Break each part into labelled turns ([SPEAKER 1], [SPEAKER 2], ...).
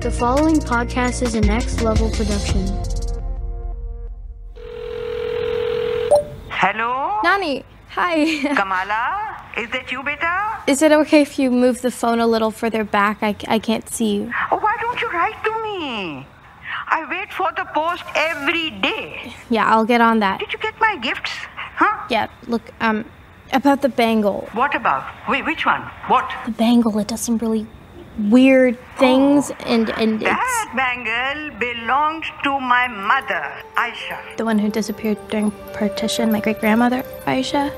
[SPEAKER 1] The following podcast is a next level production.
[SPEAKER 2] Hello?
[SPEAKER 3] Nani, hi.
[SPEAKER 2] Kamala? Is that you, beta?
[SPEAKER 3] Is it okay if you move the phone a little further back? I, I can't see you.
[SPEAKER 2] Oh, why don't you write to me? I wait for the post every day.
[SPEAKER 3] Yeah, I'll get on that.
[SPEAKER 2] Did you get my gifts? Huh?
[SPEAKER 3] Yeah, look, um, about the bangle.
[SPEAKER 2] What about? Wait, which one? What?
[SPEAKER 3] The bangle, it doesn't really weird things, and and it's
[SPEAKER 2] That bangle belonged to my mother, Aisha.
[SPEAKER 3] the one who disappeared during partition. My great grandmother, Aisha.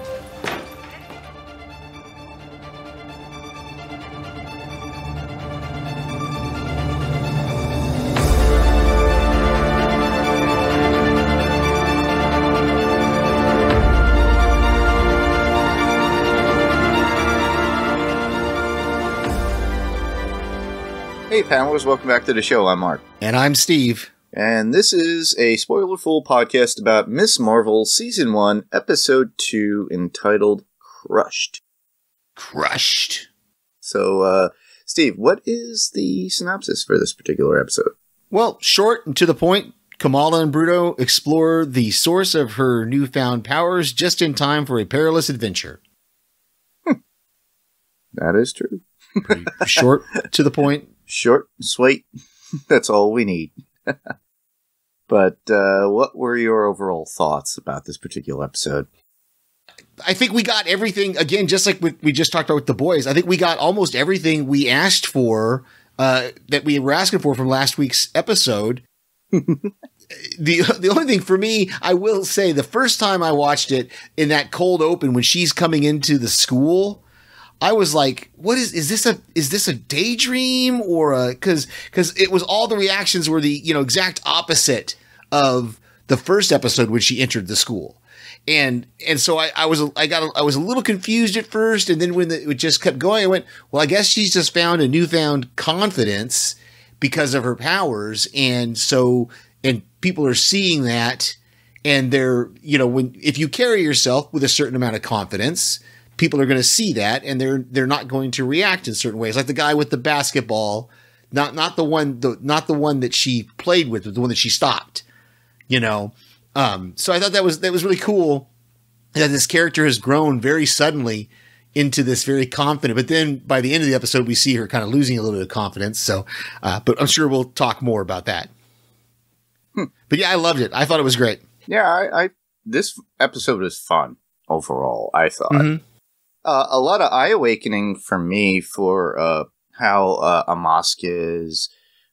[SPEAKER 4] Panelists, welcome back to the show. I'm Mark.
[SPEAKER 5] And I'm Steve.
[SPEAKER 4] And this is a spoiler full podcast about Miss Marvel Season 1, Episode 2, entitled Crushed.
[SPEAKER 5] Crushed.
[SPEAKER 4] So, uh, Steve, what is the synopsis for this particular episode?
[SPEAKER 5] Well, short and to the point, Kamala and Bruno explore the source of her newfound powers just in time for a perilous adventure.
[SPEAKER 4] That is true.
[SPEAKER 5] Pretty short, to the point.
[SPEAKER 4] Short, sweet. That's all we need. but, uh, what were your overall thoughts about this particular episode?
[SPEAKER 5] I think we got everything again, just like we, we just talked about with the boys. I think we got almost everything we asked for, uh, that we were asking for from last week's episode. the the only thing for me, I will say, the first time I watched it in that cold open when she's coming into the school, I was like, "What is is this a is this a daydream or a because because it was all the reactions were the you know exact opposite of the first episode when she entered the school." and and so I, I was I got I was a little confused at first, and then when the, it just kept going, I went, well, I guess she's just found a newfound confidence because of her powers, and so and people are seeing that, and they're you know when if you carry yourself with a certain amount of confidence, people are going to see that, and they're they're not going to react in certain ways, like the guy with the basketball, not not the one the not the one that she played with, but the one that she stopped, you know. Um, so I thought that was that was really cool that this character has grown very suddenly into this very confident. But then by the end of the episode, we see her kind of losing a little bit of confidence. So, uh, but I'm sure we'll talk more about that. But yeah, I loved it. I thought it was great.
[SPEAKER 4] Yeah, I, I this episode was fun overall. I thought
[SPEAKER 5] Mhm.
[SPEAKER 4] Uh, a lot of eye awakening for me for uh, how uh, mosque is,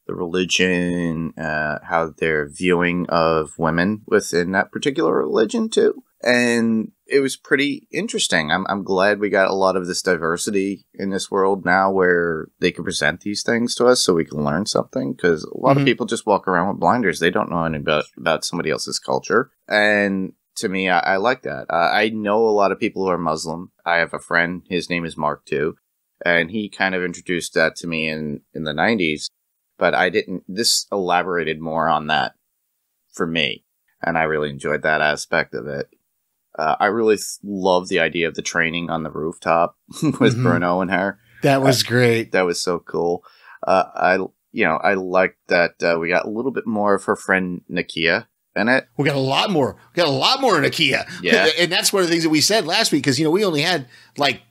[SPEAKER 4] the religion, uh, how their viewing of women within that particular religion too, and it was pretty interesting. I'm I'm glad we got a lot of this diversity in this world now, where they can present these things to us, so we can learn something. Because a lot
[SPEAKER 5] Mhm.
[SPEAKER 4] of people just walk around with blinders; they don't know anything about about somebody else's culture, and to me, I, I like that. Uh, I know a lot of people who are Muslim. I have a friend; his name is Mark too, and he kind of introduced that to me in in the '90s. But I didn't. This elaborated more on that for me, and I really enjoyed that aspect of it. Uh, I really th- love the idea of the training on the rooftop with
[SPEAKER 5] Mhm.
[SPEAKER 4] Bruno and her.
[SPEAKER 5] That was great.
[SPEAKER 4] That was so cool. Uh, I, you know, I liked that uh, we got a little bit more of her friend Nakia in it.
[SPEAKER 5] We got a lot more. We got a lot more Nakia.
[SPEAKER 4] Yeah.
[SPEAKER 5] and that's one of the things that we said last week because you know we only had like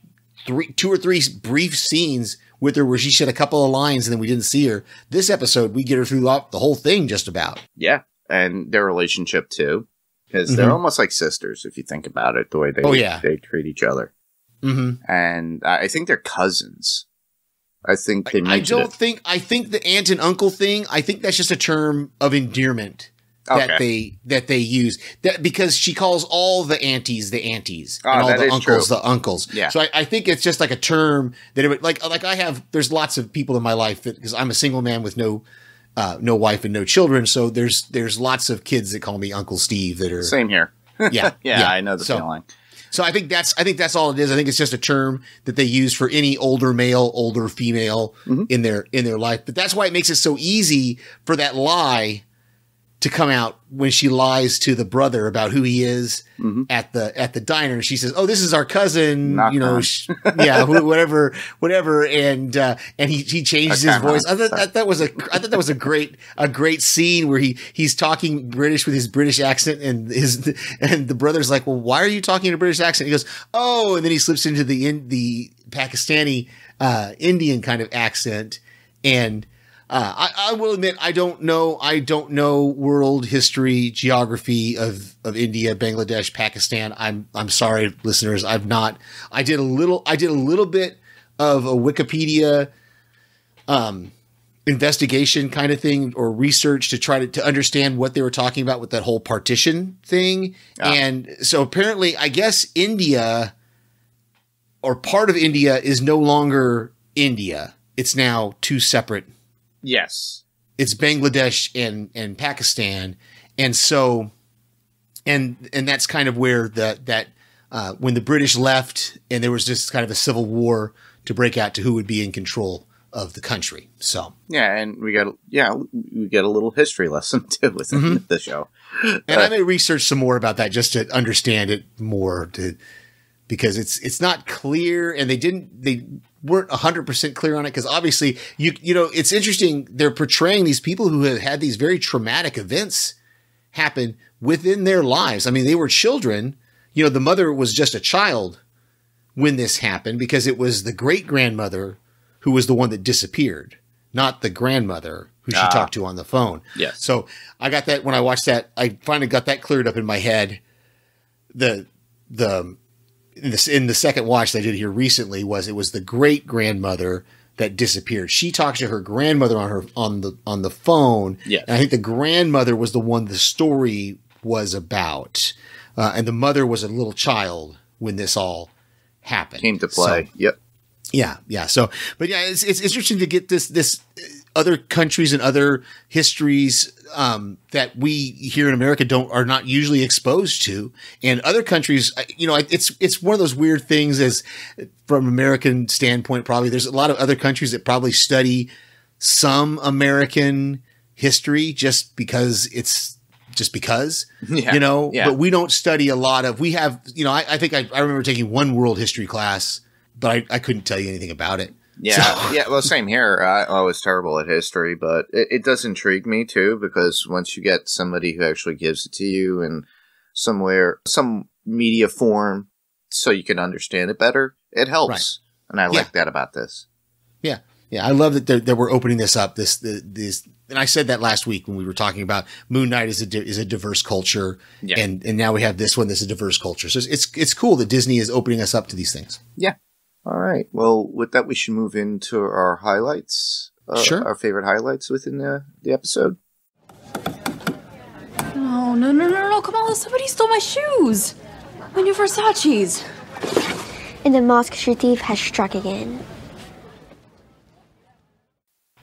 [SPEAKER 5] three, two or three brief scenes with her where she said a couple of lines and then we didn't see her. This episode, we get her through the whole thing just about.
[SPEAKER 4] Yeah, and their relationship too, because they're
[SPEAKER 5] Mhm.
[SPEAKER 4] almost like sisters if you think about it. The way they
[SPEAKER 5] Oh, yeah.
[SPEAKER 4] they treat each other,
[SPEAKER 5] Mm-hmm.
[SPEAKER 4] and I I think they're cousins. I think they
[SPEAKER 5] might
[SPEAKER 4] I
[SPEAKER 5] don't think I think the aunt and uncle thing. I think that's just a term of endearment that
[SPEAKER 4] Okay.
[SPEAKER 5] they that they use that because she calls all the aunties the aunties
[SPEAKER 4] Oh,
[SPEAKER 5] and all the uncles
[SPEAKER 4] true.
[SPEAKER 5] the uncles.
[SPEAKER 4] Yeah.
[SPEAKER 5] So I, I think it's just like a term that it would like like I have. There's lots of people in my life that because I'm a single man with no. Uh, no wife and no children, so there's there's lots of kids that call me Uncle Steve that are
[SPEAKER 4] Same here.
[SPEAKER 5] yeah
[SPEAKER 4] Yeah, I know the
[SPEAKER 5] So-
[SPEAKER 4] feeling.
[SPEAKER 5] So I think that's I think that's all it is. I think it's just a term that they use for any older male, older female
[SPEAKER 4] Mhm.
[SPEAKER 5] in their in their life. But that's why it makes it so easy for that lie to come out when she lies to the brother about who he is
[SPEAKER 4] Mhm.
[SPEAKER 5] at the at the diner. She says, "Oh, this is our cousin,"
[SPEAKER 4] Not
[SPEAKER 5] you know,
[SPEAKER 4] her.
[SPEAKER 5] sh- yeah, whatever, whatever. And uh, and he he changes his voice. I thought that, that was a I thought that was a great a great scene where he he's talking British with his British accent, and his and the brother's like, "Well, why are you talking in a British accent?" He goes, "Oh," and then he slips into the in the Pakistani uh, Indian kind of accent, and. Uh, I, I will admit I don't know I don't know world history geography of, of India, Bangladesh, Pakistan. I'm I'm sorry, listeners. I've not. I did a little. I did a little bit of a Wikipedia um, investigation kind of thing or research to try to, to understand what they were talking about with that whole partition thing.
[SPEAKER 4] Ah.
[SPEAKER 5] And so apparently, I guess India or part of India is no longer India. It's now two separate
[SPEAKER 4] Yes.
[SPEAKER 5] it's Bangladesh and and Pakistan, and so and and that's kind of where the that uh, when the British left and there was just kind of a civil war to break out to who would be in control of the country. So
[SPEAKER 4] Yeah, and we got yeah we get a little history lesson too with
[SPEAKER 5] Mm-hmm.
[SPEAKER 4] the show.
[SPEAKER 5] and I may research some more about that just to understand it more to because it's it's not clear and they didn't they weren't 100% clear on it because obviously you you know it's interesting they're portraying these people who have had these very traumatic events happen within their lives. I mean they were children, you know the mother was just a child when this happened because it was the great grandmother who was the one that disappeared, not the grandmother who she
[SPEAKER 4] Ah.
[SPEAKER 5] talked to on the phone.
[SPEAKER 4] yeah
[SPEAKER 5] So I got that when I watched that. I finally got that cleared up in my head. The the in the, in the second watch that I did here recently was it was the great grandmother that disappeared. She talks to her grandmother on her on the on the phone.
[SPEAKER 4] Yeah,
[SPEAKER 5] and I think the grandmother was the one the story was about, uh, and the mother was a little child when this all happened.
[SPEAKER 4] Came to
[SPEAKER 5] So-
[SPEAKER 4] play. yep.
[SPEAKER 5] yeah, yeah. So, but yeah, it's it's interesting to get this this other countries and other histories um, that we here in America don't are not usually exposed to, and other countries. You know, it's it's one of those weird things as from American standpoint. Probably there's a lot of other countries that probably study some American history just because it's just because
[SPEAKER 4] Yeah,
[SPEAKER 5] you know
[SPEAKER 4] yeah.
[SPEAKER 5] but we don't study a lot of we have you know i, I think I, I remember taking one world history class but I, I couldn't tell you anything about it
[SPEAKER 4] Yeah, yeah. Well, same here. I, I was terrible at history, but it, it does intrigue me too because once you get somebody who actually gives it to you in somewhere, some media form, so you can understand it better, it helps. And I like that about this.
[SPEAKER 5] Yeah, yeah. I love that that we're opening this up. This the, this, and I said that last week when we were talking about Moon Knight is a di- is a diverse culture,
[SPEAKER 4] Yeah.
[SPEAKER 5] and and now we have this one that's a diverse culture. So it's it's, it's cool that Disney is opening us up to these things.
[SPEAKER 4] All right. Well, with that, we should move into our highlights. Uh,
[SPEAKER 5] Sure.
[SPEAKER 4] Our favorite highlights within the, the episode.
[SPEAKER 6] No, no, no, no, no, Kamala, somebody stole my shoes. My new Versace's.
[SPEAKER 7] And the monster thief has struck again.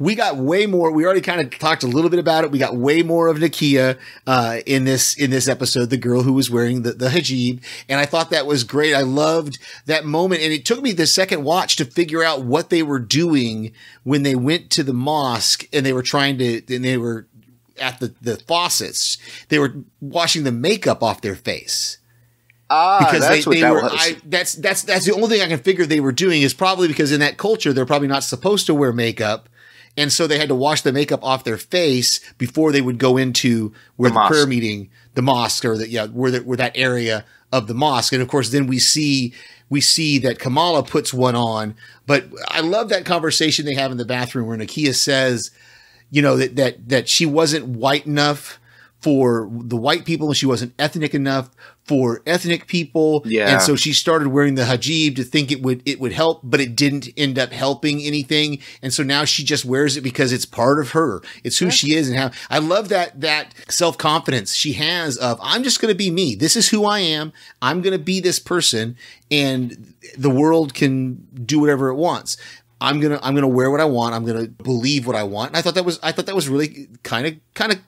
[SPEAKER 5] We got way more. We already kind of talked a little bit about it. We got way more of Nakia uh, in this in this episode, the girl who was wearing the, the hijab, and I thought that was great. I loved that moment, and it took me the second watch to figure out what they were doing when they went to the mosque and they were trying to and they were at the the faucets. They were washing the makeup off their face
[SPEAKER 4] Ah,
[SPEAKER 5] because
[SPEAKER 4] that's
[SPEAKER 5] they,
[SPEAKER 4] what
[SPEAKER 5] they
[SPEAKER 4] that
[SPEAKER 5] were. I, that's that's that's the only thing I can figure they were doing is probably because in that culture they're probably not supposed to wear makeup and so they had to wash the makeup off their face before they would go into where
[SPEAKER 4] The
[SPEAKER 5] the, prayer meeting the mosque or the yeah where the, where that area of the mosque. And of course then we see we see that Kamala puts one on. But I love that conversation they have in the bathroom where Nakia says you know that that that she wasn't white enough for the white people and she wasn't ethnic enough for ethnic people
[SPEAKER 4] Yeah.
[SPEAKER 5] and so she started wearing the hijab to think it would it would help but it didn't end up helping anything and so now she just wears it because it's part of her it's who she is and how I love that that self-confidence she has of I'm just going to be me this is who I am I'm going to be this person and the world can do whatever it wants I'm gonna I'm gonna wear what I want. I'm gonna believe what I want. And I thought that was I thought that was really kind of kind of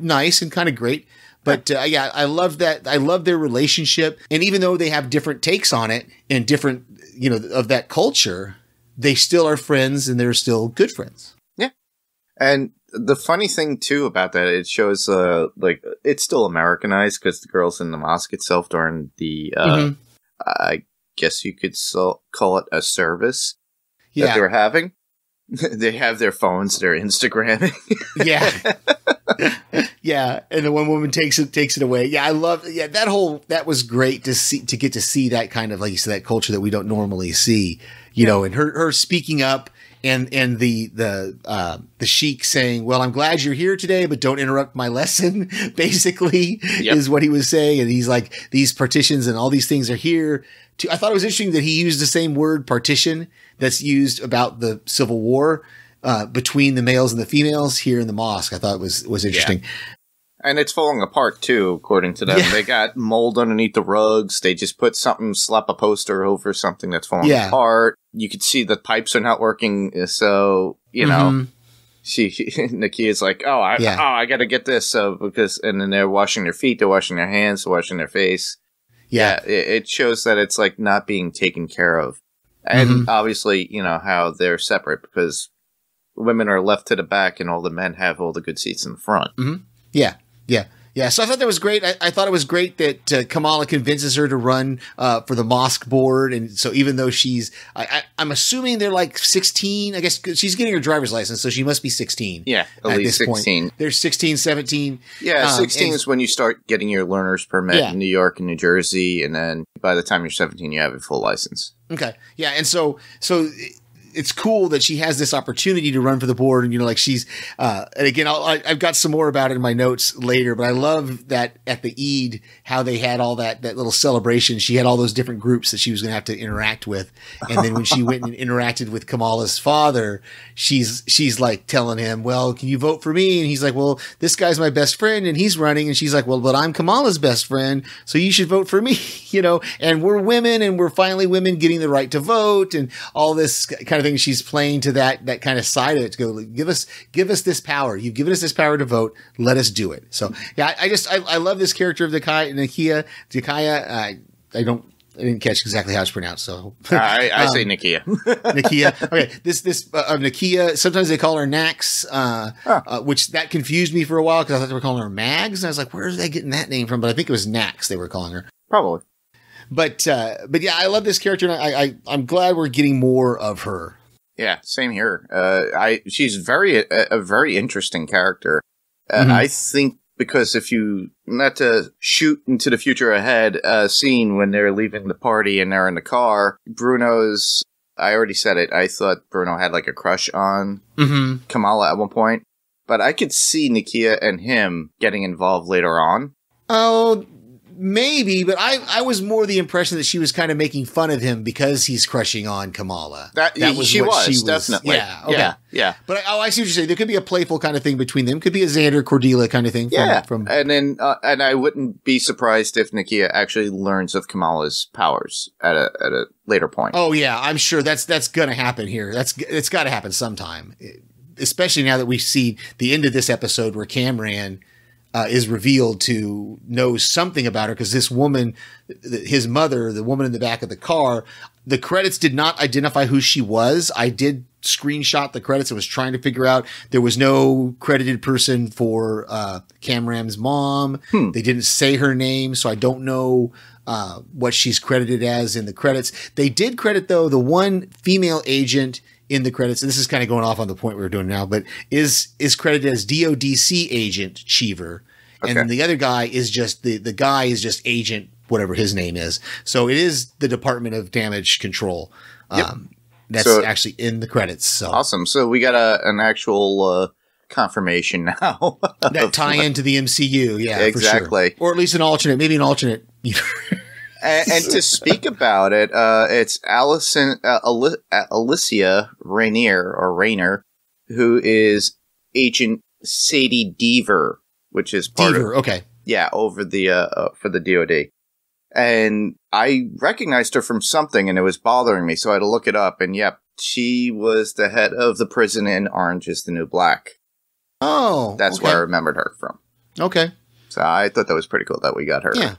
[SPEAKER 5] nice and kind of great. But uh, yeah, I love that. I love their relationship. And even though they have different takes on it and different you know of that culture, they still are friends and they're still good friends. Yeah.
[SPEAKER 4] And the funny thing too about that, it shows uh like it's still Americanized because the girls in the mosque itself during the uh,
[SPEAKER 5] Mhm.
[SPEAKER 4] I guess you could so- call it a service that they were having. they have their phones, they're Instagramming.
[SPEAKER 5] yeah. yeah, and the one woman takes it takes it away. Yeah, I love. Yeah, that whole that was great to see to get to see that kind of like you said that culture that we don't normally see. You know, and her her speaking up and and the the uh, the sheik saying, "Well, I'm glad you're here today, but don't interrupt my lesson." Basically,
[SPEAKER 4] Yep.
[SPEAKER 5] is what he was saying, and he's like, "These partitions and all these things are here." To, I thought it was interesting that he used the same word partition that's used about the Civil War uh, between the males and the females here in the mosque. I thought it was was interesting.
[SPEAKER 4] and it's falling apart too, according to them.
[SPEAKER 5] Yeah.
[SPEAKER 4] They got mold underneath the rugs. They just put something, slap a poster over something that's falling
[SPEAKER 5] Yeah.
[SPEAKER 4] apart. You could see the pipes are not working. So, you know,
[SPEAKER 5] Mhm.
[SPEAKER 4] she, she Nakia's like, oh, I,
[SPEAKER 5] Yeah.
[SPEAKER 4] oh, I got to get this. So because, and then they're washing their feet, they're washing their hands, they're washing their face.
[SPEAKER 5] yeah,
[SPEAKER 4] it, it shows that it's like not being taken care of, and
[SPEAKER 5] Mhm.
[SPEAKER 4] obviously, you know how they're separate because women are left to the back, and all the men have all the good seats in the front.
[SPEAKER 5] yeah, yeah, yeah. So I thought that was great. I, I thought it was great that uh, Kamala convinces her to run uh, for the mosque board, and so even though she's, I, I'm assuming they're like 16. I guess she's getting her driver's license, so she must be 16.
[SPEAKER 4] Yeah, at,
[SPEAKER 5] At
[SPEAKER 4] least
[SPEAKER 5] this point.
[SPEAKER 4] sixteen.
[SPEAKER 5] They're 16, 17.
[SPEAKER 4] Yeah,
[SPEAKER 5] Um,
[SPEAKER 4] sixteen is when you start getting your learner's permit
[SPEAKER 5] Yeah.
[SPEAKER 4] in New York and New Jersey, and then by the time you're seventeen, you have a full license.
[SPEAKER 5] Okay. Yeah. And so, so it's cool that she has this opportunity to run for the board. And, you know, like she's, uh, and again, I'll, I, I've got some more about it in my notes later, but I love that at the Eid, how they had all that, that little celebration. She had all those different groups that she was going to have to interact with. And then when she went and interacted with Kamala's father, she's, she's like telling him, well, can you vote for me? And he's like, well, this guy's my best friend and he's running. And she's like, well, but I'm Kamala's best friend. So you should vote for me, you know, and we're women and we're finally women getting the right to vote and all this kind of thing. She's playing to that, that kind of side of it to go, give us, give us this power. You've given us this power to vote. Let us do it. So yeah, I, I just, I, I love this character of Nakia, Nakia, Nakia. I, I don't, I didn't catch exactly how it's pronounced. So
[SPEAKER 4] I, I say
[SPEAKER 5] Um,
[SPEAKER 4] Nikia.
[SPEAKER 5] Nakia. Okay, this this uh, of Nakia. Sometimes they call her Nax, uh, uh, which that confused me for a while because I thought they were calling her Mags, and I was like, where are they getting that name from? But I think it was Nax they were calling her.
[SPEAKER 4] Probably.
[SPEAKER 5] But uh, but yeah, I love this character, and I, I I'm glad we're getting more of her.
[SPEAKER 4] Yeah, same here. Uh, I she's very a, a very interesting character. Uh,
[SPEAKER 5] Mhm.
[SPEAKER 4] I think because if you not to shoot into the future ahead, uh, scene when they're leaving the party and they're in the car, Bruno's. I already said it. I thought Bruno had like a crush on
[SPEAKER 5] Mm-hmm.
[SPEAKER 4] Kamala at one point, but I could see Nikia and him getting involved later on.
[SPEAKER 5] Oh, maybe, but I I was more the impression that she was kind of making fun of him because he's crushing on Kamala.
[SPEAKER 4] That, was she,
[SPEAKER 5] what
[SPEAKER 4] was, definitely.
[SPEAKER 5] Yeah. Okay.
[SPEAKER 4] Yeah. Yeah.
[SPEAKER 5] But I, oh, I see what you're saying. There could be a playful kind of thing between them. Could be a Xander Cordelia kind of thing. From,
[SPEAKER 4] Yeah,
[SPEAKER 5] From
[SPEAKER 4] and then uh, and I wouldn't be surprised if Nikia actually learns of Kamala's powers at a at a later point.
[SPEAKER 5] Oh yeah, I'm sure that's that's gonna happen here. That's it's got to happen sometime, especially now that we see the end of this episode where Cameron uh, is revealed to know something about her because this woman, th- his mother, the woman in the back of the car, the credits did not identify who she was. I did screenshot the credits. I was trying to figure out there was no credited person for uh, Kamran's mom. They didn't say her name, so I don't know uh, what she's credited as in the credits. They did credit though the one female agent in the credits, and this is kind of going off on the point we are doing now, but is is credited as DODC agent Cheever, and
[SPEAKER 4] Okay.
[SPEAKER 5] then the other guy is just the the guy is just agent whatever his name is. So it is the Department of Damage Control. Um, That's
[SPEAKER 4] So-
[SPEAKER 5] actually in the credits. So
[SPEAKER 4] Awesome. So we got a an actual uh, confirmation now.
[SPEAKER 5] that tie into the MCU, yeah,
[SPEAKER 4] Exactly.
[SPEAKER 5] for sure. or at least an alternate, maybe an alternate.
[SPEAKER 4] and, and to speak about it, uh, it's Allison uh, Ali- uh, Alysia Rainier or Rayner, who is Agent Sadie Deever, which is part of
[SPEAKER 5] Deever, okay.
[SPEAKER 4] yeah over the uh, uh for the DoD. And I recognized her from something, and it was bothering me, so I had to look it up. And yep, she was the head of the prison in Orange Is the New Black.
[SPEAKER 5] Oh,
[SPEAKER 4] That's
[SPEAKER 5] okay.
[SPEAKER 4] where I remembered her from.
[SPEAKER 5] Okay.
[SPEAKER 4] So I thought that was pretty cool that we got her.
[SPEAKER 5] Yeah.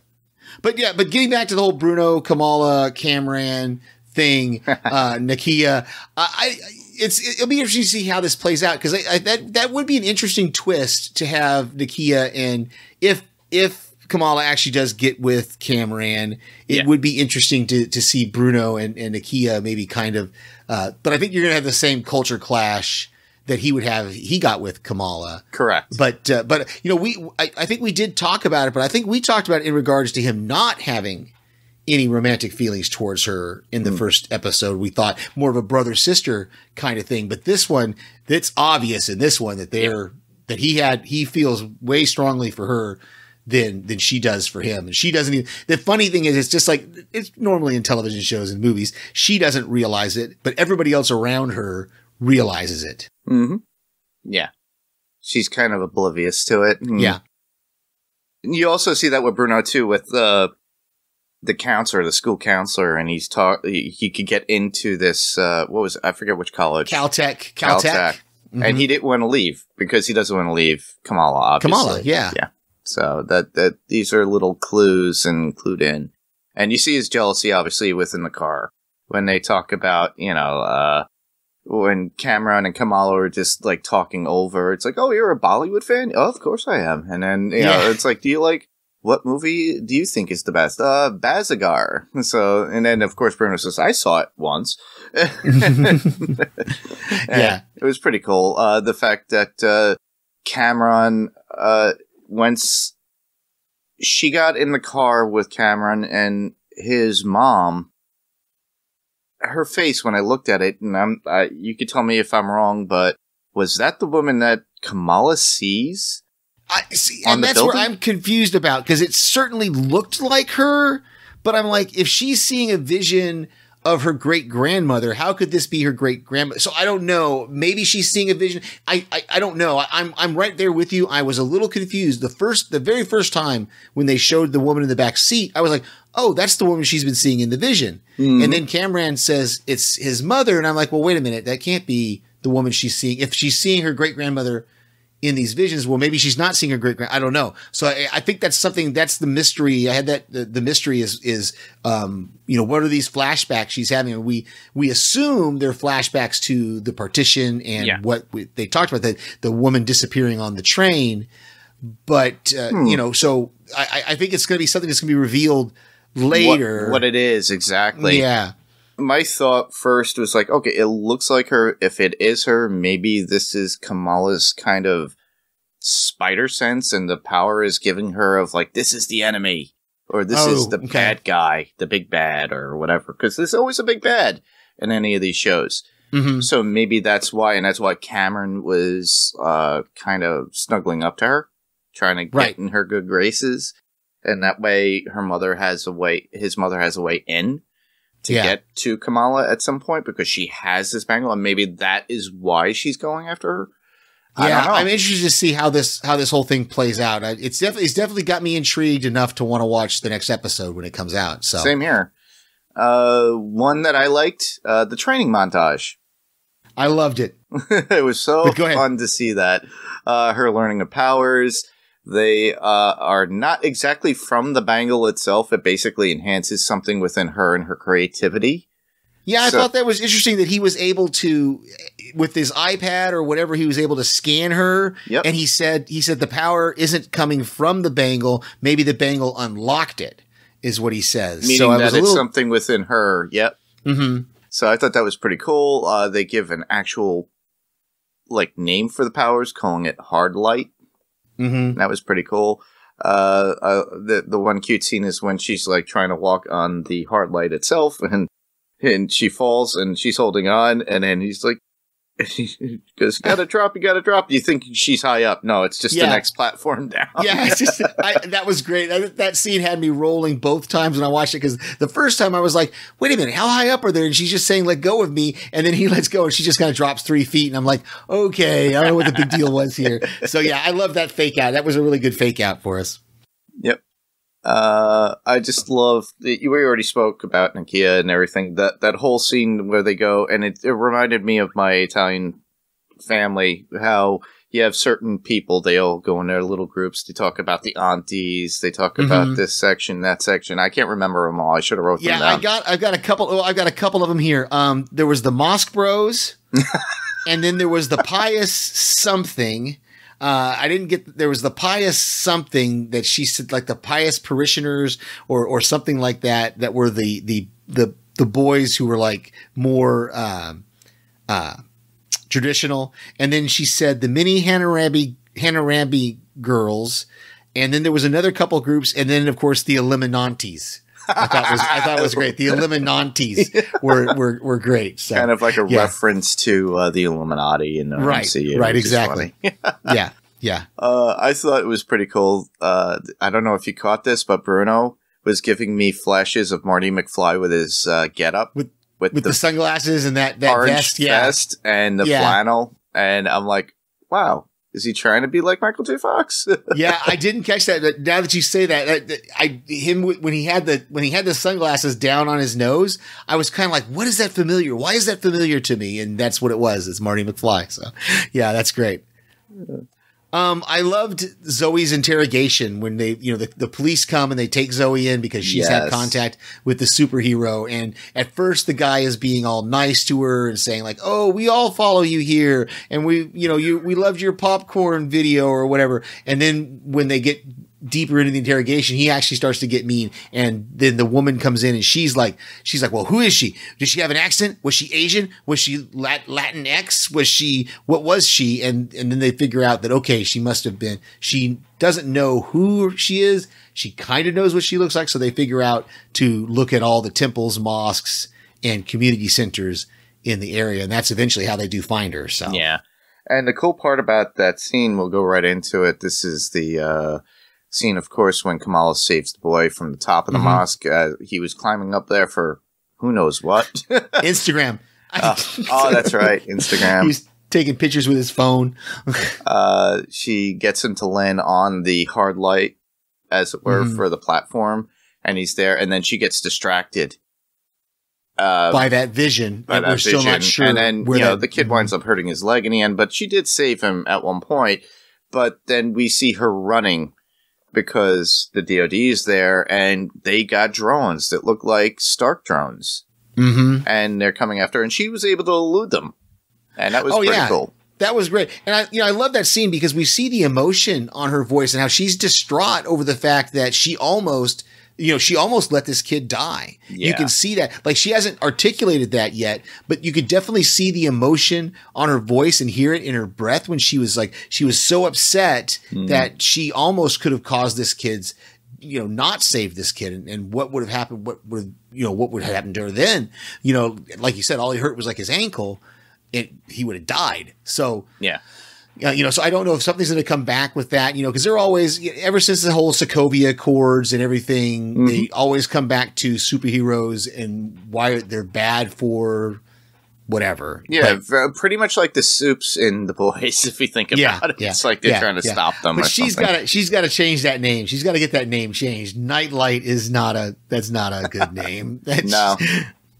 [SPEAKER 5] But yeah, but getting back to the whole Bruno, Kamala, Cameron thing. Uh, Nakia, I, I, it's it'll be interesting to see how this plays out because I, I, that that would be an interesting twist to have Nakia and if if Kamala actually does get with Cameron, it
[SPEAKER 4] Yeah.
[SPEAKER 5] would be interesting to to see Bruno and, and Nakia maybe kind of. Uh, but I think you're gonna have the same culture clash that he would have he got with Kamala.
[SPEAKER 4] Correct.
[SPEAKER 5] But uh, but you know we I, I think we did talk about it, but I think we talked about it in regards to him not having any romantic feelings towards her in the first episode. We thought more of a brother sister kind of thing, but this one it's obvious in this one that they're that he had he feels way strongly for her than than she does for him, and she doesn't. Even, the funny thing is, it's just like it's normally in television shows and movies. She doesn't realize it, but everybody else around her realizes it.
[SPEAKER 4] Hmm Yeah. She's kind of oblivious to it. And
[SPEAKER 5] Yeah.
[SPEAKER 4] You also see that with Bruno too, with the the counselor, the school counselor, and he's taught he, he could get into this. Uh, what was it? I forget which college.
[SPEAKER 5] Caltech, Caltech,
[SPEAKER 4] and he didn't want to leave because he doesn't want to leave Kamala. Obviously,
[SPEAKER 5] Kamala, yeah.
[SPEAKER 4] yeah. So that that these are little clues and clued in, and you see his jealousy obviously within the car when they talk about you know uh when Cameron and Kamala are just like talking over. It's like, oh, you're a Bollywood fan? Oh, of course I am. And then you know,
[SPEAKER 5] Yeah.
[SPEAKER 4] it's like, do you like what movie do you think is the best? Uh, Baazigar. So, and then of course Bruno says, I saw it once.
[SPEAKER 5] Yeah.
[SPEAKER 4] it was pretty cool. Uh, the fact that uh, Cameron, uh, once she got in the car with Cameron and his mom, her face when I looked at it, and I'm, I, you could tell me if I'm wrong, but was that the woman that Kamala sees?
[SPEAKER 5] I see, and that's where? I'm confused about because it certainly looked like her, but I'm like, if she's seeing a vision of her great grandmother, how could this be her great grandmother? So I don't know. Maybe she's seeing a vision. I, I I don't know. I, I'm I'm right there with you. I was a little confused the first the very first time when they showed the woman in the back seat. I was like, oh, that's the woman she's been seeing in the vision. Mm-hmm. And then Cameron says it's his mother, and I'm like, well, wait a minute, that can't be the woman she's seeing. If she's seeing her great grandmother in these visions. Well, maybe she's not seeing her great grand. I don't know. So I, I think that's something. That's the mystery. I had that. The, the mystery is is um you know what are these flashbacks she's having? And we we assume they're flashbacks to the partition and
[SPEAKER 4] Yeah.
[SPEAKER 5] what we, they talked about the the woman disappearing on the train. But uh,
[SPEAKER 4] Hmm.
[SPEAKER 5] you know, so I, I- I think it's going to be something that's going to be revealed
[SPEAKER 4] What-
[SPEAKER 5] later.
[SPEAKER 4] what, it is exactly.
[SPEAKER 5] yeah.
[SPEAKER 4] My thought first was like, okay, it looks like her. If it is her, maybe this is Kamala's kind of spider sense, and the power is giving her of like, this is the enemy, or this is
[SPEAKER 5] Oh,
[SPEAKER 4] the
[SPEAKER 5] okay.
[SPEAKER 4] bad guy, the big bad, or whatever. Because there's always a big bad in any of these shows.
[SPEAKER 5] hmm
[SPEAKER 4] So maybe that's why, and that's why Cameron was uh, kind of snuggling up to her, trying to get
[SPEAKER 5] Right.
[SPEAKER 4] in her good graces, and that way her mother has a way, his mother has a way in to
[SPEAKER 5] Yeah.
[SPEAKER 4] get to Kamala at some point because she has this bangle, and maybe that is why she's going after her. I
[SPEAKER 5] Yeah,
[SPEAKER 4] don't know.
[SPEAKER 5] I'm interested to see how this how this whole thing plays out. It's definitely it's definitely got me intrigued enough to want to watch the next episode when it comes out. So
[SPEAKER 4] Same here. Uh, one that I liked, uh, the training montage.
[SPEAKER 5] I loved it.
[SPEAKER 4] it was so
[SPEAKER 5] But go ahead.
[SPEAKER 4] fun to see that. Uh, her learning the powers. They uh, are not exactly from the bangle itself. It basically enhances something within her and her creativity.
[SPEAKER 5] Yeah, I
[SPEAKER 4] So-
[SPEAKER 5] thought that was interesting that he was able to, with his iPad or whatever, he was able to scan her.
[SPEAKER 4] Yep.
[SPEAKER 5] And he said, he said the power isn't coming from the bangle. Maybe the bangle unlocked it, is what he says.
[SPEAKER 4] Meaning
[SPEAKER 5] so I
[SPEAKER 4] that
[SPEAKER 5] was
[SPEAKER 4] it's
[SPEAKER 5] little.
[SPEAKER 4] something within her. Yep.
[SPEAKER 5] Mhm.
[SPEAKER 4] So I thought that was pretty cool. Uh, they give an actual like name for the powers, calling it hard light.
[SPEAKER 5] Mhm.
[SPEAKER 4] That was pretty cool. Uh, uh, the the one cute scene is when she's like trying to walk on the hard light itself, and and she falls, and she's holding on, and then he's like, he goes, gotta drop, you gotta drop." You think she's high up? No, it's just
[SPEAKER 5] Yeah.
[SPEAKER 4] the next platform down.
[SPEAKER 5] Yeah, it's just, I, that was great. That, that scene had me rolling both times when I watched it because the first time I was like, "Wait a minute, how high up are they?" And she's just saying, "Let go of me," and then he lets go, and she just kind of drops three feet, and I'm like, "Okay, I don't know what the big deal was here." So yeah, I love that fake out. That was a really good fake out for us.
[SPEAKER 4] Uh, I just love. We already spoke about Nakia and everything. That that whole scene where they go, and it, it reminded me of my Italian family. How you have certain people, they all go in their little groups. They talk about the aunties. They talk about
[SPEAKER 5] Mhm.
[SPEAKER 4] this section, that section. I can't remember them all. I should have wrote
[SPEAKER 5] Yeah,
[SPEAKER 4] them down.
[SPEAKER 5] I got I've got a couple. Oh, I've got a couple of them here. Um, there was the Mosque Bros, and then there was the Pious something. Uh, I didn't get. There was the Pious something that she said, like the Pious parishioners or or something like that. That were the the the the boys who were like more um, uh, traditional. And then she said the mini Hammurabi Hammurabi girls. And then there was another couple groups, and then of course the Illuminaunties. I thought was I thought was great. The Illuminaunties were were were great. So
[SPEAKER 4] kind of like a
[SPEAKER 5] yeah.
[SPEAKER 4] reference to uh, the Illuminati in the
[SPEAKER 5] Right,
[SPEAKER 4] MCU.
[SPEAKER 5] right, exactly. yeah, yeah.
[SPEAKER 4] Uh, I thought it was pretty cool. Uh, I don't know if you caught this, but Bruno was giving me flashes of Marty McFly with his uh, getup
[SPEAKER 5] With-
[SPEAKER 4] with,
[SPEAKER 5] With the,
[SPEAKER 4] the,
[SPEAKER 5] sunglasses and that that vest, yeah.
[SPEAKER 4] vest and the
[SPEAKER 5] Yeah.
[SPEAKER 4] flannel, and I'm like, wow, is he trying to be like Michael J. Fox?
[SPEAKER 5] yeah, I didn't catch that. But now that you say that, that- that- I him when he had the when he had the sunglasses down on his nose, I was kind of like, "What is that familiar? Why is that familiar to me?" And that's what it was. It's Marty McFly. So, yeah, that's great. Um, I loved Zoe's interrogation when they, you know, the, the police come and they take Zoe in because she's had contact with the superhero. And at first the guy is being all nice to her and saying like, Oh, we all follow you here. And we, you know, you, we loved your popcorn video or whatever. And then when they get deeper into the interrogation, he actually starts to get mean. And then the woman comes in and she's like, she's like, well, who is she? Does she have an accent? Was she Asian? Was she Lat- Latin X? Was she, what was she? And, and then they figure out that, okay, she must have been, she doesn't know who she is. She kind of knows what she looks like. So they figure out to look at all the temples, mosques, and community centers in the area. And that's eventually how they do find her. So
[SPEAKER 4] Yeah. And the cool part about that scene, we'll go right into it. This is the uh, scene, of course, when Kamala saves the boy from the top of the
[SPEAKER 5] Mhm.
[SPEAKER 4] mosque. Uh, he was climbing up there for who knows what.
[SPEAKER 5] Instagram.
[SPEAKER 4] Uh, oh, that's right, Instagram.
[SPEAKER 5] He's taking pictures with his phone.
[SPEAKER 4] uh, she gets him to land on the hard light, as it were,
[SPEAKER 5] Mhm.
[SPEAKER 4] for the platform, and he's there. And then she gets distracted uh,
[SPEAKER 5] by that vision.
[SPEAKER 4] by that
[SPEAKER 5] we're still not
[SPEAKER 4] vision.
[SPEAKER 5] sure.
[SPEAKER 4] And then you know
[SPEAKER 5] that-
[SPEAKER 4] the kid winds up hurting his leg in the end, but she did save him at one point. But then we see her running because the DoD is there, and they got drones that look like Stark drones,
[SPEAKER 5] Mhm.
[SPEAKER 4] and they're coming after, her, and she was able to elude them, and that was
[SPEAKER 5] Oh,
[SPEAKER 4] pretty
[SPEAKER 5] yeah.
[SPEAKER 4] cool.
[SPEAKER 5] That was great. And I, you know, I love that scene because we see the emotion on her voice and how she's distraught over the fact that she almost, you know, she almost let this kid die. You can see that. Like she hasn't articulated that yet, but you could definitely see the emotion on her voice and hear it in her breath when she was like, she was so upset
[SPEAKER 4] Hmm.
[SPEAKER 5] that she almost could have caused this kid's, you know, not save this kid. And, and what would have happened? What would, you know, what would have happened to her then? You know, like you said, all he hurt was like his ankle. It, he would have died. So,
[SPEAKER 4] Yeah.
[SPEAKER 5] Uh, you know, so I don't know if something's going to come back with that, you know, because they're always, ever since the whole Sokovia Accords and everything, they always come back to superheroes and why they're bad for whatever.
[SPEAKER 4] Yeah,
[SPEAKER 5] But-
[SPEAKER 4] pretty much like the supes in the boys. If you think about
[SPEAKER 5] Yeah,
[SPEAKER 4] it,
[SPEAKER 5] yeah,
[SPEAKER 4] it's like they're
[SPEAKER 5] yeah,
[SPEAKER 4] trying to stop them.
[SPEAKER 5] But she's got to, she's got to change that name. She's got to get that name changed. Nightlight is not a, that's not a good name. That's,
[SPEAKER 4] No,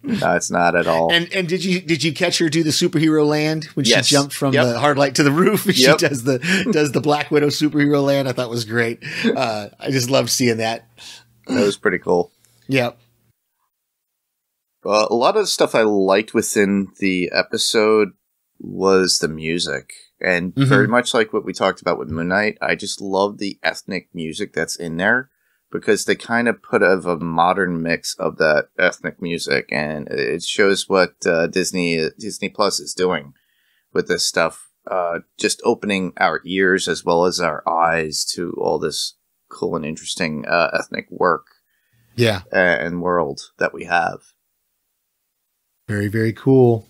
[SPEAKER 4] no, it's not at all.
[SPEAKER 5] And and did you did you catch her do the superhero land when
[SPEAKER 4] Yes.
[SPEAKER 5] she jumped from
[SPEAKER 4] Yep.
[SPEAKER 5] the hard light to the roof? And
[SPEAKER 4] Yep.
[SPEAKER 5] She does the does the Black Widow superhero land. I thought was great. Uh, I just loved seeing that.
[SPEAKER 4] that was pretty cool.
[SPEAKER 5] Yep.
[SPEAKER 4] Uh, a lot of the stuff I liked within the episode was the music. And
[SPEAKER 5] Mhm.
[SPEAKER 4] very much like what we talked about with Moon Knight, I just love the ethnic music that's in there because they kind of put of a modern mix of that ethnic music, and it shows what uh, Disney Disney Plus is doing with this stuff. Uh, just opening our ears as well as our eyes to all this cool and interesting uh, ethnic work
[SPEAKER 5] Yeah.
[SPEAKER 4] and world that we have.
[SPEAKER 5] Very very cool.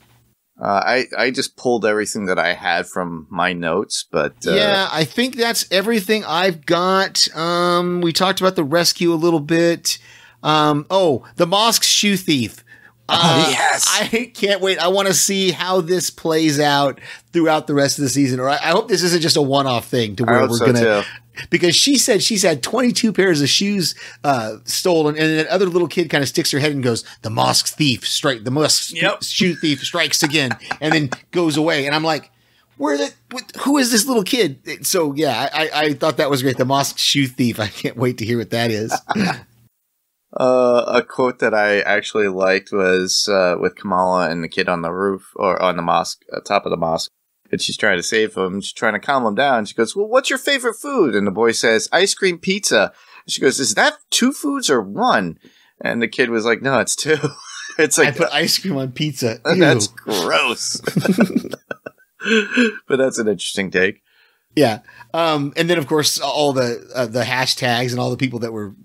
[SPEAKER 4] Uh, I I just pulled everything that I had from my notes, but uh,
[SPEAKER 5] yeah, I think that's everything I've got. Um, we talked about the rescue a little bit. Um, oh, the mosque shoe thief. Uh,
[SPEAKER 4] Oh, yes.
[SPEAKER 5] I can't wait. I want to see how this plays out throughout the rest of the season. Or I, I hope this isn't just a one-off thing to where we're
[SPEAKER 4] so
[SPEAKER 5] gonna
[SPEAKER 4] too.
[SPEAKER 5] Because she said she's had 22 pairs of shoes uh, stolen, and that other little kid kind of sticks her head and goes, "The mosque thief strike, the mosque
[SPEAKER 4] Yep.
[SPEAKER 5] shoe thief strikes again," and then goes away. And I'm like, where the what, who is this little kid? So yeah, I, I thought that was great. The mosque shoe thief. I can't wait to hear what that is.
[SPEAKER 4] Uh, a quote that I actually liked was uh, with Kamala and the kid on the roof or on the mosque, uh, top of the mosque. And she's trying to save him. She's trying to calm him down. She goes, Well, what's your favorite food? And the boy says, Ice cream pizza. She goes, Is that two foods or one? And the kid was like, No, it's two. it's
[SPEAKER 5] I
[SPEAKER 4] like,
[SPEAKER 5] put ice cream on pizza.
[SPEAKER 4] That's gross. but that's an interesting take.
[SPEAKER 5] Yeah. Um, and then of course all the uh, the hashtags and all the people that were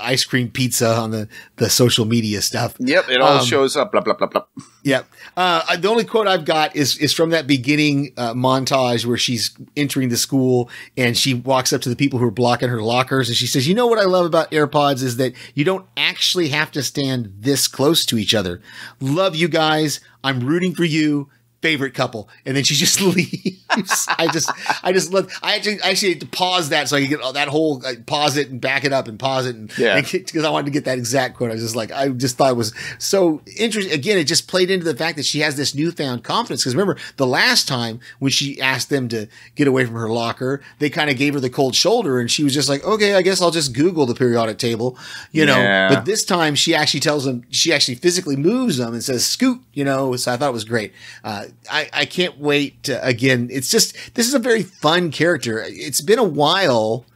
[SPEAKER 5] ice cream pizza on the the social media stuff.
[SPEAKER 4] Yep, it all
[SPEAKER 5] Um,
[SPEAKER 4] shows up. Blah blah blah blah.
[SPEAKER 5] Yep. Uh, the only quote I've got is is from that beginning uh, montage where she's entering the school and she walks up to the people who are blocking her lockers and she says, "You know what I love about AirPods is that you don't actually have to stand this close to each other. Love you guys. I'm rooting for you." Favorite couple, and then she just leaves. I just, I just love. I actually, I actually had to pause that so I could get all that whole like, pause it and back it up and pause it and
[SPEAKER 4] Yeah.
[SPEAKER 5] because I wanted to get that exact quote. I was just like, I just thought it was so interesting. Again, it just played into the fact that she has this newfound confidence. Because remember, the last time when she asked them to get away from her locker, they kind of gave her the cold shoulder, and she was just like, okay, I guess I'll just Google the periodic table, you know.
[SPEAKER 4] Yeah.
[SPEAKER 5] But this time, she actually tells them, she actually physically moves them and says, "Scoot," you know. So I thought it was great. Uh, I I can't wait. To, again, it's just this is a very fun character. It's been a while.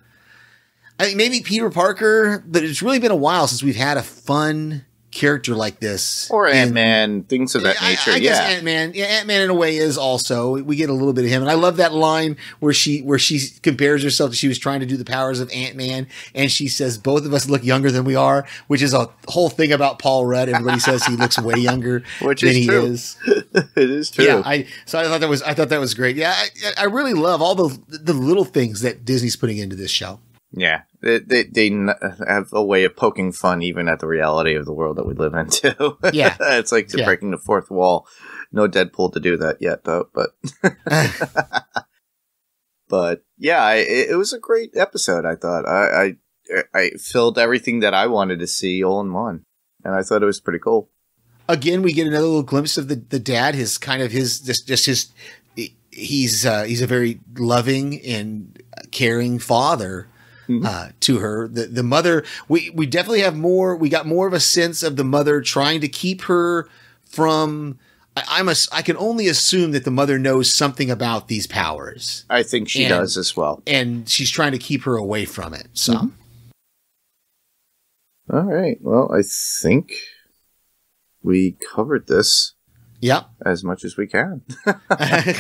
[SPEAKER 5] I think maybe Peter Parker, but it's really been a while since we've had a fun character like this.
[SPEAKER 4] Or Ant Man, things of that
[SPEAKER 5] I-
[SPEAKER 4] nature.
[SPEAKER 5] I, guess
[SPEAKER 4] yeah.
[SPEAKER 5] Ant Man, yeah, Ant Man in a way is also. We get a little bit of him, and I love that line where she where she compares herself. to She was trying to do the powers of Ant Man, and she says both of us look younger than we are, which is a whole thing about Paul Rudd. Everybody says he looks way younger
[SPEAKER 4] Which
[SPEAKER 5] than
[SPEAKER 4] is
[SPEAKER 5] he
[SPEAKER 4] true.
[SPEAKER 5] is.
[SPEAKER 4] it is true.
[SPEAKER 5] Yeah, I so I thought that was I thought that was great. Yeah, I, I really love all the the little things that Disney's putting into this show.
[SPEAKER 4] Yeah, they, they they have a way of poking fun even at the reality of the world that we live in too.
[SPEAKER 5] Yeah.
[SPEAKER 4] it's like
[SPEAKER 5] Yeah.
[SPEAKER 4] breaking the fourth wall. No Deadpool to do that yet, though. But but yeah, I, it, was a great episode. I thought I, I I filled everything that I wanted to see all in one, and I thought it was pretty cool.
[SPEAKER 5] again we get another little glimpse of the the dad his kind of his just just his he's uh he's a very loving and caring father uh to her the the mother we we definitely have more we got more of a sense of the mother trying to keep her from I, I'm a, I can only assume that the mother knows something about these powers
[SPEAKER 4] I think she
[SPEAKER 5] And-
[SPEAKER 4] does as well.
[SPEAKER 5] and she's trying to keep her away from it so
[SPEAKER 4] All right. Well, I think we covered this
[SPEAKER 5] yep
[SPEAKER 4] as much as we can.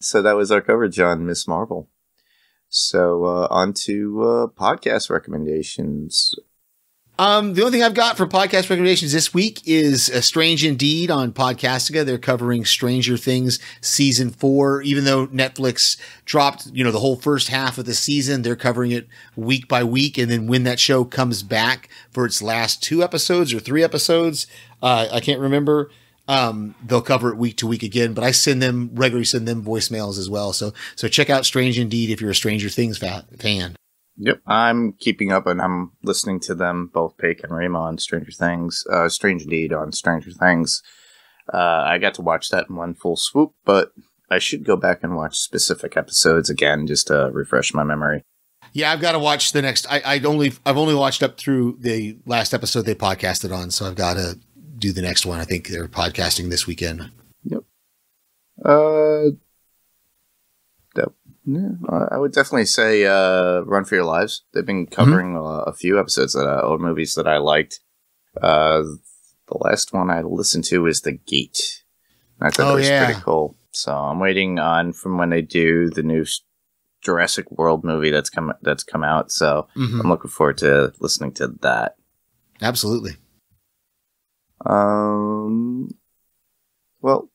[SPEAKER 4] So that was our coverage on Miss Marvel. So uh, on to uh, podcast recommendations.
[SPEAKER 5] Um, the only thing I've got for podcast recommendations this week is uh, Strange Indeed on Podcastica. They're covering Stranger Things season four. Even though Netflix dropped, you know, the whole first half of the season, they're covering it week by week. And then when that show comes back for its last two episodes or three episodes, uh, I can't remember. Um, they'll cover it week to week again, but I send them regularly send them voicemails as well. So, so check out Strange Indeed if you're a Stranger Things fa- fan.
[SPEAKER 4] Yep, I'm keeping up and I'm listening to them both, Paik and Rayma on Stranger Things. Uh, Strange Indeed on Stranger Things. Uh, I got to watch that in one full swoop, but I should go back and watch specific episodes again just to refresh my memory.
[SPEAKER 5] Yeah, I've got to watch the next. I I only I've only watched up through the last episode they podcasted on, so I've got to do the next one. I think they're podcasting this weekend. Yep.
[SPEAKER 4] Uh, that, yeah, I- would definitely say uh, Run for Your Lives. They've been covering uh, a few episodes that I, or movies that I liked. Uh, the last one I listened to is The Gate. I thought
[SPEAKER 5] Oh,
[SPEAKER 4] that was
[SPEAKER 5] yeah.
[SPEAKER 4] pretty cool. So I'm waiting on from when they do the new Jurassic World movie that's come that's come out. So
[SPEAKER 5] Mhm.
[SPEAKER 4] I'm looking forward to listening to that.
[SPEAKER 5] Absolutely.
[SPEAKER 4] Um, well,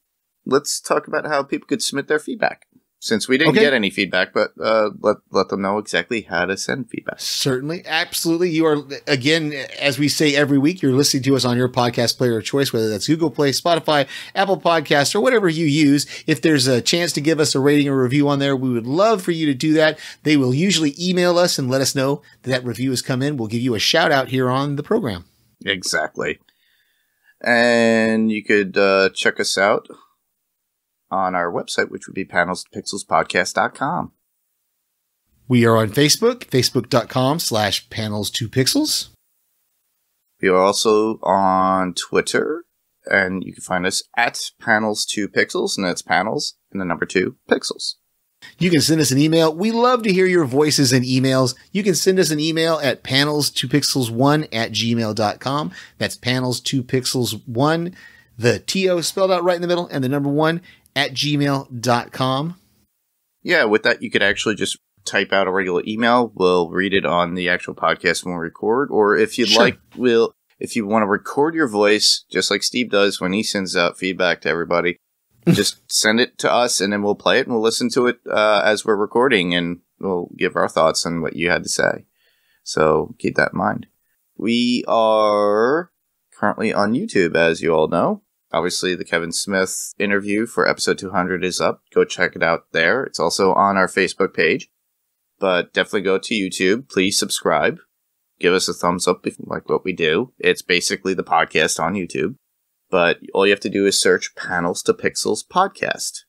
[SPEAKER 4] let's talk about how people could submit their feedback. Since we didn't
[SPEAKER 5] Okay.
[SPEAKER 4] get any feedback, but uh, let let them know exactly how to send feedback.
[SPEAKER 5] Certainly, absolutely. You are again, as we say every week, you're listening to us on your podcast player of choice, whether that's Google Play, Spotify, Apple Podcasts, or whatever you use. If there's a chance to give us a rating or review on there, we would love for you to do that. They will usually email us and let us know that that review has come in. We'll give you a shout out here on the program.
[SPEAKER 4] Exactly. And you could uh, check us out on our website, which would be panelspixelspodcast.com.
[SPEAKER 5] We are on Facebook, facebook.com slash panels two pixels.
[SPEAKER 4] We are also on Twitter, and you can find us at panels two pixels, and that's panels and the number two pixels.
[SPEAKER 5] You can send us an email. We love to hear your voices and emails. You can send us an email at panels2pixels1 at gmail.com. That's panels2pixels1, the TO spelled out right in the middle, and the number one at gmail.com.
[SPEAKER 4] Yeah, with that, you could actually just type out a regular email. We'll read it on the actual podcast when we record, or if you'd
[SPEAKER 5] Sure.
[SPEAKER 4] like, we'll if you want to record your voice, just like Steve does when he sends out feedback to everybody, just send it to us, and then we'll play it and we'll listen to it uh, as we're recording, and we'll give our thoughts on what you had to say. So keep that in mind. We are currently on YouTube, as you all know. Obviously, the Kevin Smith interview for episode 200 is up. Go check it out there. It's also on our Facebook page. But definitely go to YouTube. Please subscribe. Give us a thumbs up if you like what we do. It's basically the podcast on YouTube. But all you have to do is search Panels to Pixels Podcast.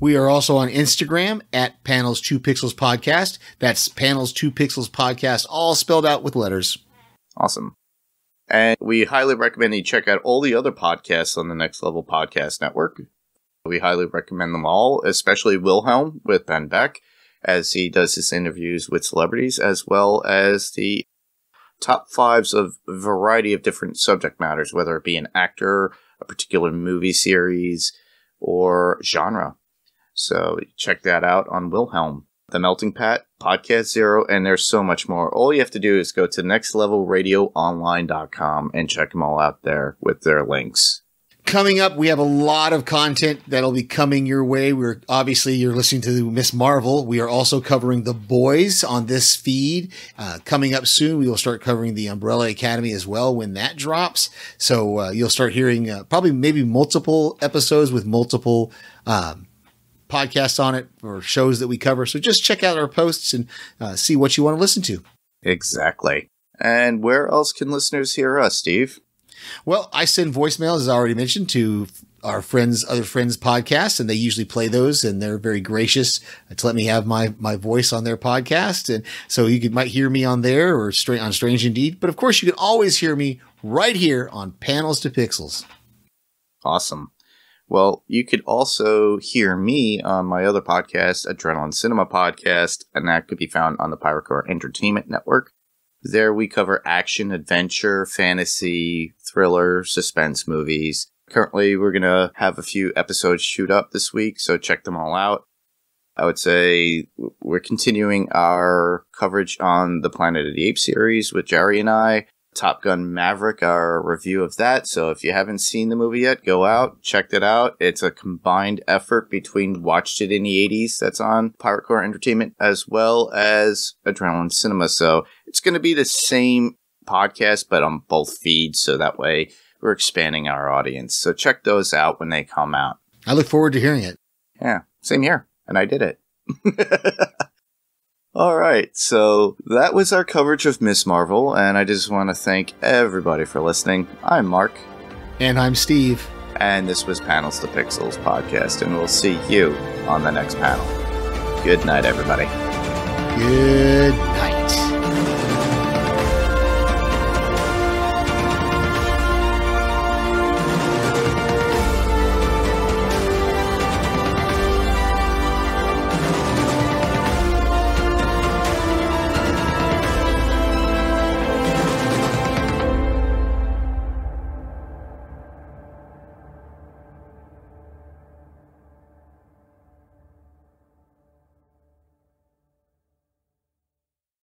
[SPEAKER 5] We are also on Instagram at panels two pixels podcast. That's panels two pixels podcast, all spelled out with letters.
[SPEAKER 4] Awesome. And we highly recommend you check out all the other podcasts on the Next Level Podcast Network. We highly recommend them all, especially Wilhelm with Ben Beck, as he does his interviews with celebrities, as well as the top fives of a variety of different subject matters, whether it be an actor, a particular movie series, or genre. So check that out on Wilhelm. The Melting Pat, Podcast Zero, and there's so much more. All you have to do is go to nextlevelradioonline.com and check them all out there with their links.
[SPEAKER 5] Coming up, we have a lot of content that'll be coming your way. We're obviously you're listening to Miss Marvel. We are also covering the boys on this feed. Uh, coming up soon, we will start covering the Umbrella Academy as well when that drops. So uh, you'll start hearing uh, probably maybe multiple episodes with multiple um, podcasts on it or shows that we cover. So just check out our posts and uh, see what you want to listen to.
[SPEAKER 4] Exactly. And where else can listeners hear us, Steve?
[SPEAKER 5] Well, I send voicemails, as I already mentioned, to our friends, other friends' podcasts, and they usually play those, and they're very gracious to let me have my my voice on their podcast, and so you could, might hear me on there or straight on Strange Indeed. But of course, you can always hear me right here on Panels to Pixels.
[SPEAKER 4] Awesome. Well, you could also hear me on my other podcast, Adrenaline Cinema Podcast, and that could be found on the Pirate Corps Entertainment Network. There we cover action, adventure, fantasy, thriller, suspense movies. Currently, we're going to have a few episodes shoot up this week, so check them all out. I would say we're continuing our coverage on the Planet of the Apes series with Jerry and I. Top Gun Maverick, our review of that. So if you haven't seen the movie yet, go out, check it out. It's a combined effort between Watched It in the 80s, that's on Pirate Corps Entertainment, as well as Adrenaline Cinema. So it's going to be the same podcast, but on both feeds. So that way we're expanding our audience. So check those out when they come out.
[SPEAKER 5] I look forward to hearing it.
[SPEAKER 4] Yeah, same here. And I did it. All right, so that was our coverage of Miss Marvel, and I just want to thank everybody for listening. I'm Mark,
[SPEAKER 5] And I'm Steve.
[SPEAKER 4] and this was Panels to Pixels podcast, and we'll see you on the next panel. Good night, everybody.
[SPEAKER 5] Good night.